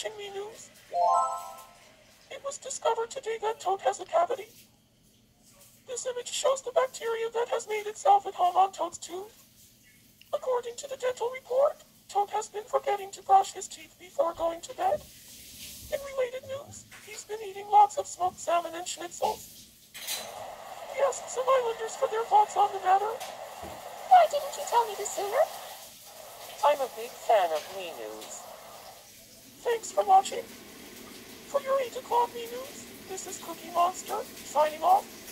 watching Mii News. It was discovered today that Toad has a cavity. This image shows the bacteria that has made itself at home on Toad's tooth. According to the dental report, Toad has been forgetting to brush his teeth before going to bed. In related news, he's been eating lots of smoked salmon and schnitzels. He asked some islanders for their thoughts on the matter. Why didn't you tell me this sooner? I'm a big fan of Mii News. Thanks for watching. For your 8 o'clock News, this is Cookie Monster, signing off.